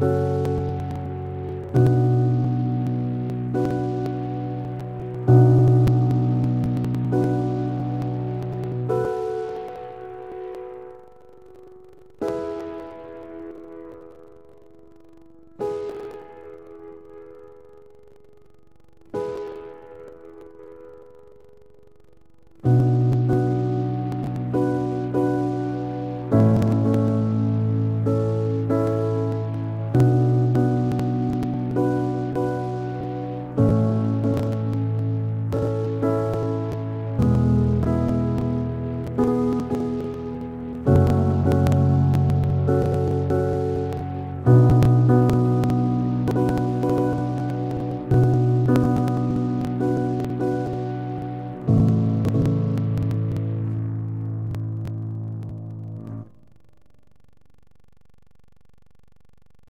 Bye.